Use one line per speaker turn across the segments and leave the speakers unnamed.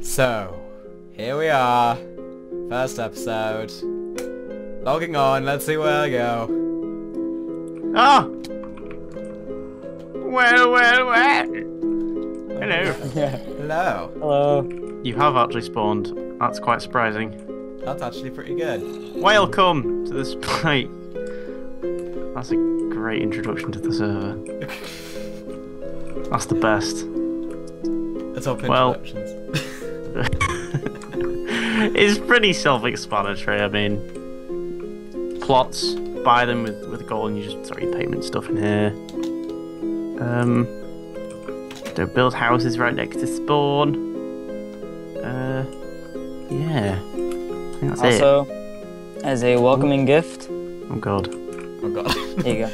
So, here we are. First episode. Logging on, let's see where I go.
Ah! Well, well, well. Hello.
Hello.
Hello.
You have actually spawned. That's quite surprising.
That's actually pretty good.
Welcome to the spike. That's a great introduction to the server. That's the best.
Let's open
Well-
introductions.
it's pretty self-explanatory. I mean, plots, buy them with with gold, and you just throw your payment stuff in here. Um, don't build houses right next to spawn. Uh, yeah, I think it.
Also, as a welcoming gift,
Oh god.
Oh god.
here you go.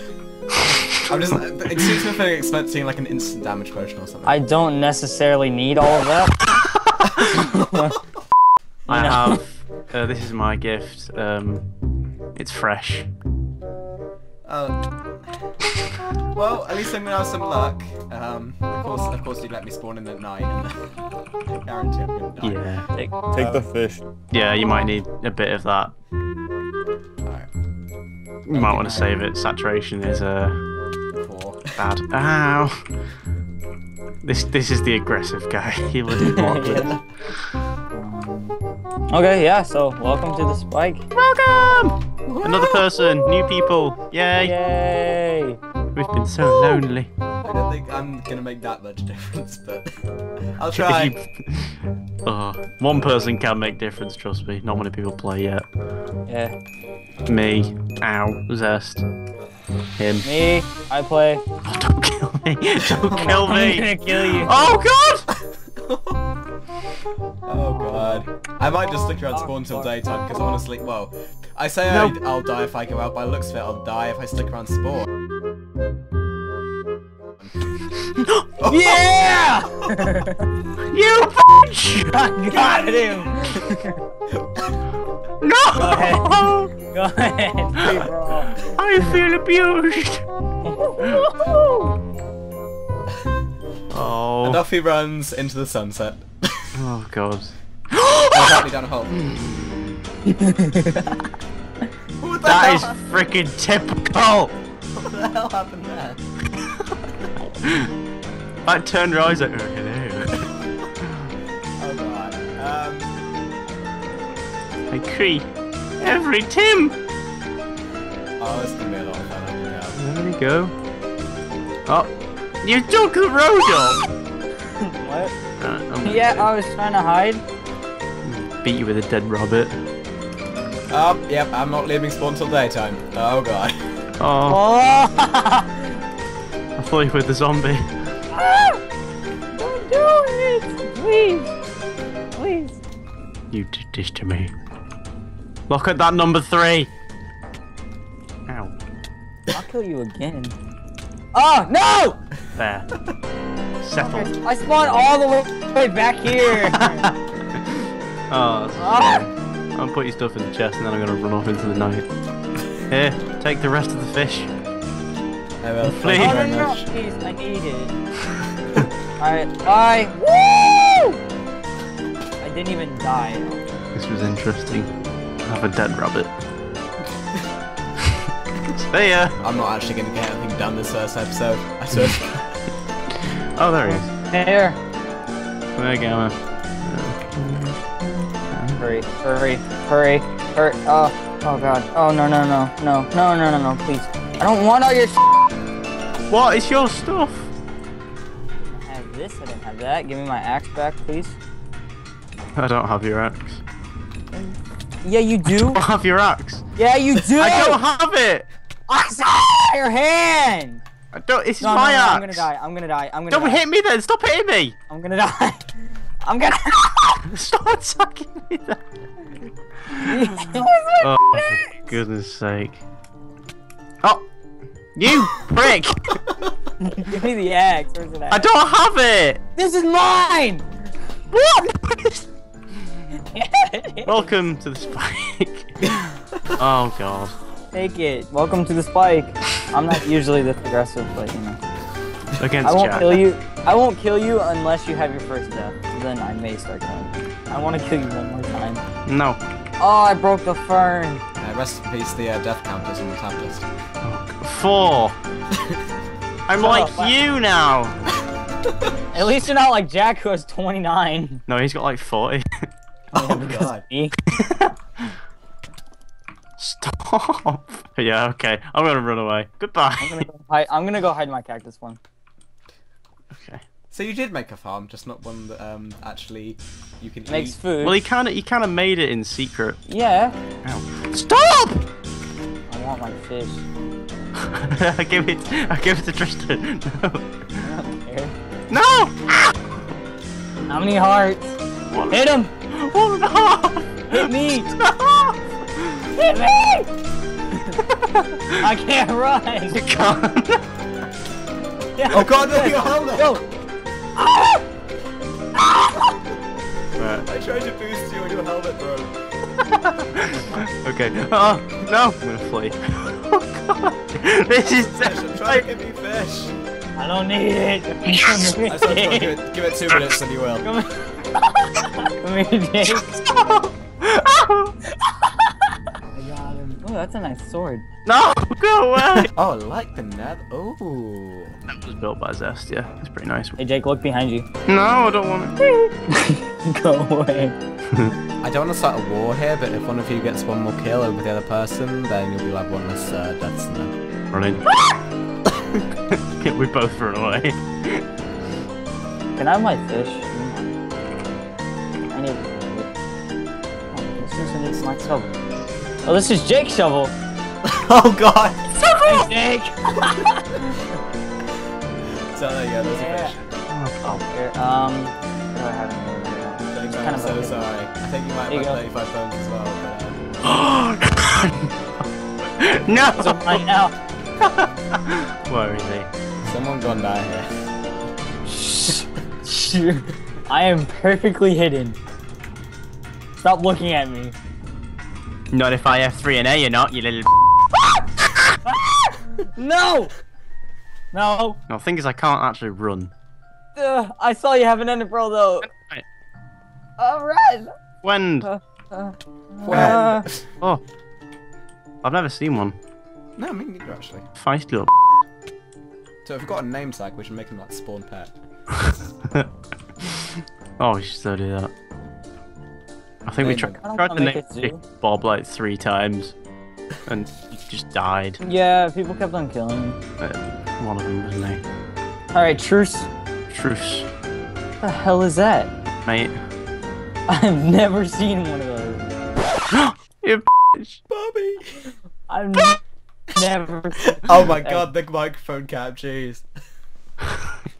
I'm just, excuse me if I'm expecting like an instant damage potion or something.
I don't necessarily need all of that.
I
know.
have. Uh, this is my gift. Um, it's fresh.
Oh. well, at least I'm gonna have some luck. Um, of course, of course, you'd let me spawn in at night, and I guarantee I'm gonna die.
Yeah.
Take-
Take the fish.
Yeah, you might need a bit of that.
Alright,
You might want to save it. Saturation is uh
four.
bad. Ow. This this is the aggressive guy. He will do block with.
Okay, yeah, so welcome to the spike.
Welcome! Another person, new people. Yay!
Yay!
We've been so lonely.
I don't think I'm gonna make that much difference, but I'll try.
you- Oh, one person can make difference, trust me. Not many people play yet.
Yeah.
Me. Ow. Zest. Him.
Me, I play.
Oh, don't kill me. Don't kill me.
I'm
me.
gonna kill you.
Oh god!
Oh god. I might just stick around spawn till daytime because honestly, well, I say
No.
I, I'll die if I go out. By the looks of it, I'll die if I stick around spawn.
Yeah!
You!
I got him!
No!
Go ahead, free brawl.
I feel abused. Oh.
And off he runs into the sunset.
Oh god.
Apparently down a hole. what the
That is
hell?
freaking typical.
What the hell happened there?
I turned your eyes like, oh hello.
Oh god. Um.
I creep every Tim.
Oh, this is gonna be a lot of fun. Yeah.
There we go. Oh, you took the road off.
What?
Uh, I'm
Yeah, I was trying to hide.
beat you with a dead rabbit.
Oh, yep. I'm not leaving spawn till daytime. Oh god.
Oh,
Oh!
I thought you were the zombie.
Don't do it! Please! Please!
You did this to me. Look at that number three. Ow.
I'll kill you again. Oh, no!
There. Settled.
I spawned all the way back here!
Oh, that's
Ah!
I'll put your stuff in the chest and then I'm gonna run off into the night. Here, take the rest of the fish.
I will.
Please.
Oh, no, no, no,
much.
please, I need it. Alright, bye! Woo! I didn't even die.
This was interesting. I have a dead rabbit. See ya!
I'm not actually gonna get anything done this first episode. I swear.
Oh, there he is.
Here!
We're going.
Hurry, hurry, hurry, hurry. Oh, oh god. Oh, no, no, no, no, no, no, no, no, please. I don't want all your sh-
What is your stuff?
I have this, I didn't have that. Give me my axe back, please.
I don't have your axe.
Yeah, you do.
I have your axe.
Yeah, you do.
I don't have it!
I saw your hand.
I don't. This is
No, no,
my
no,
axe.
I'm gonna die. I'm gonna die. I'm gonna
Don't
die.
hit me then! Stop hitting me!
I'm gonna die. I'm gonna.
Stop attacking me then! Oh, for goodness sake. Oh! You prick!
Give me the axe. Where's it
I don't have it!
This is mine.
What? Welcome to the spike. oh god.
Take it. Welcome to the spike. I'm not usually this aggressive, but you know.
against
I won't
Jack.
kill you. I won't kill you unless you have your first death. Then I may start killing. you. I want to kill you one more time.
No.
Oh, I broke the fern.
Uh, rest in peace, the uh, death counters on the top list.
Four. I'm
Shut
like
up,
you now.
At least you're not like Jack who has 29.
No, he's got like 40.
Oh my god.
Me.
Yeah, okay. I'm gonna run away. Goodbye.
I'm gonna go hide. I'm gonna go hide my cactus one.
okay.
So you did make a farm, just not one that um actually you can
Makes
eat.
food.
Well, he kind of he kind of made it in secret.
Yeah.
Ow. Stop!
I want my fish.
I give it. I give it to Tristan. No.
I don't care.
No.
How many hearts?
One,
Hit him!
one and a half.
Hit me!
No.
Hit me! I can't run.
You can't.
Yeah.
Oh god, no, your helmet!
Go.
Right.
I tried to boost you and your helmet broke.
Okay. Oh no! I'm gonna flee. Oh god! This is
Fish, I'm trying to give you fish.
I don't need it.
I said to give it, give it two minutes and you will.
Come here, Jake. Oh, that's a nice sword.
no! Go away!
Oh, I like the net. Oh.
that was built by Zest. Yeah, it's pretty nice.
Hey, Jake, look behind you.
No, I don't want it.
Go away.
I don't want to start a war here, but if one of you gets one more kill over the other person, then you'll be like one less uh, deaths than them.
Running. yeah, we both run away.
Can I have my fish? I need. Oh, this isn't my shovel. Oh, this is Jake's shovel.
Oh god!
Thanks, Jake.
So there you go, there's
Yeah.
a fish.
Oh, here. Um, what do I have in here?
James,
kind
I'm
of
so
okay.
sorry. I think you might have
go.
35 bones as well, but, uh,
no!
So right now.
Where is he?
someone gone die here.
Shh. I am perfectly hidden. Stop looking at me.
Not if I have three and A, you're not, you little.
No! No.
No, thing is, I can't actually run.
Ugh, I saw you have an ender pearl though. Alright.
When?
Uh, uh,
When?
uh,
Oh. I've never seen one.
no, me neither actually.
Feisty little.
So if we've got a name tag, we should make him like spawn pet.
oh, we should still do that. I think we tried,
him.
Tried to
wanna
name
make it zoo.
Dick Bob like three times, and he just died.
yeah, people kept on killing him.
Uh, one of them, wasn't
Alright, truce.
Truce,
What the hell is that?
mate.
I've never seen one of those.
you bitch.
Bobby!
I've never seen
Oh my god, the microphone cap, jeez.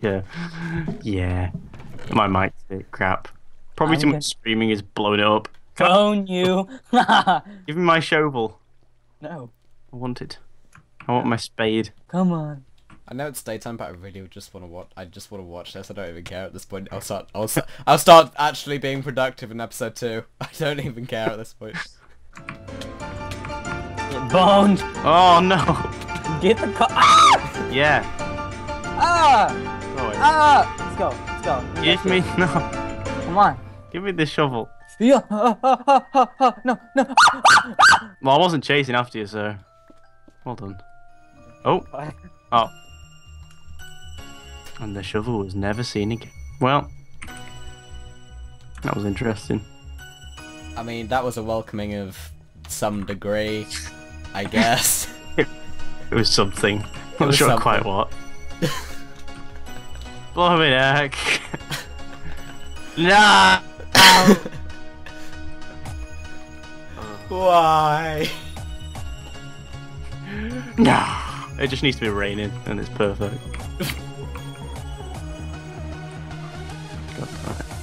Yeah. Yeah. My mic's a bit crap. Probably
I'm
too
gonna-
much screaming is blown it up.
Phone you.
Give me my shovel.
no.
I want it. I want my spade.
Come on.
I know it's daytime, but I really just want to watch. I just want to watch this. I don't even care at this point. I'll start. I'll, start, I'll start actually being productive in episode two. I don't even care at this point.
Get boned.
Oh no!
Get the car. Ah!
Yeah.
Ah!
Oh, wait.
Ah! Let's go. Let's go.
Give me no.
Come on.
Give me the shovel.
Yeah. Ah, ah, ah, ah, ah. No, no.
Well, I wasn't chasing after you, so well done. Oh, oh. And the shovel was never seen again. Well, that was interesting.
I mean, that was a welcoming of some degree, I guess.
It was something. Not
was
sure
something.
quite what. Blimey heck. nah!
Why?
Nah. It just needs to be raining and it's perfect. God, right.